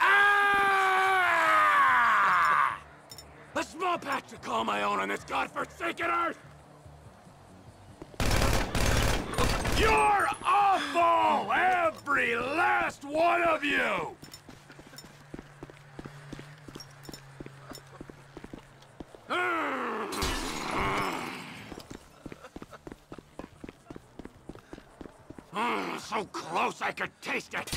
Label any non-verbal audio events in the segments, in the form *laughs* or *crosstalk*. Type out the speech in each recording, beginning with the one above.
Ah! A small patch to call my own on this godforsaken earth! You're awful! Every last one of you! Mm, so close I could taste it!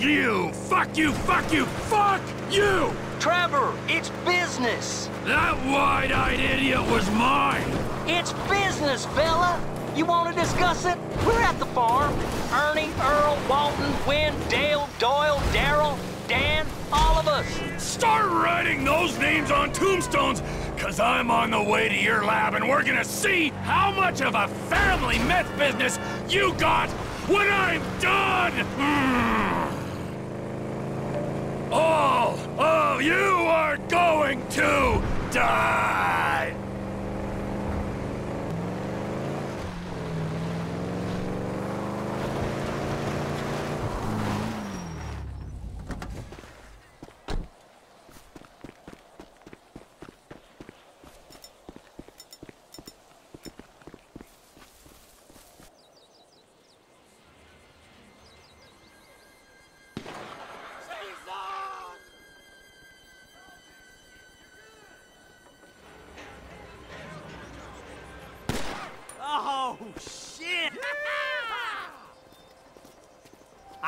You! Fuck you! Fuck you! Fuck you! Trevor, it's business. That wide-eyed idiot was mine! It's business, fella. You want to discuss it? We're at the farm. Ernie, Earl, Walton, Wynn, Dale, Doyle, Daryl, Dan, all of us. Start writing those names on tombstones, cause I'm on the way to your lab and we're gonna see how much of a family meth business you got when I'm done! Mm. All of you are going to die!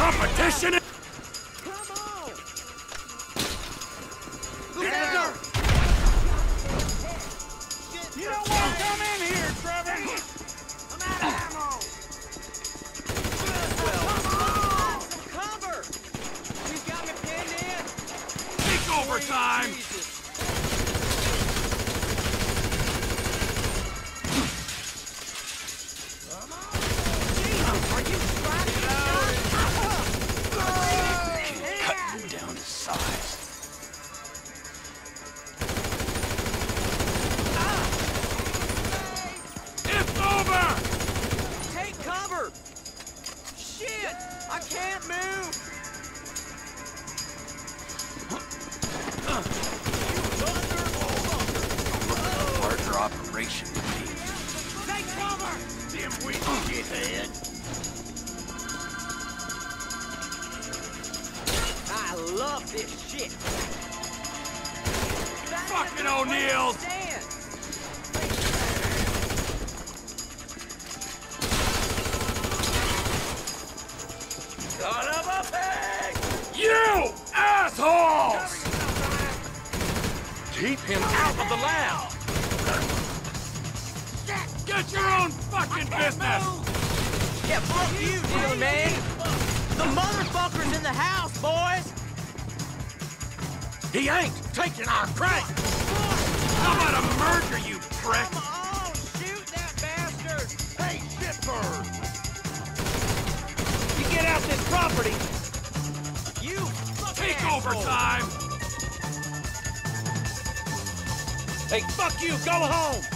Competition? Shit! Fucking O'Neills! Son of a pig! You assholes! Keep him out of the lab! Get your own fucking business! Yeah, fuck you, dealer man! The motherfucker's in the house, boys! He ain't taking our crank! How about a murder, you prick? Come on, shoot that bastard! Hey, shitbird! You get out this property! You Take asshole. overtime! Hey, fuck you! Go home!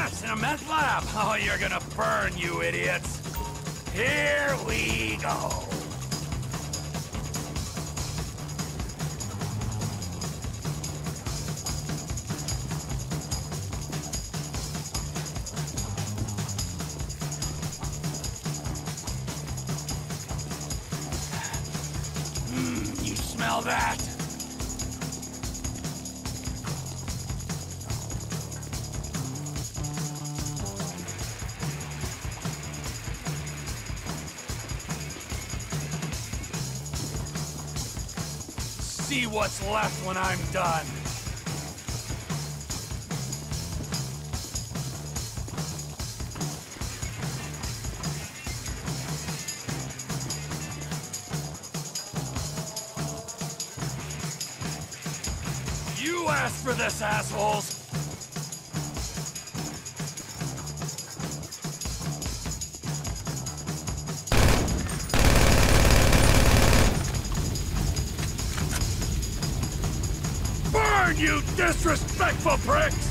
In a meth lab! *laughs* Oh, you're gonna burn, you idiots! Here we go! Hmm, you smell that? See what's left when I'm done. You asked for this, assholes! Disrespectful pricks!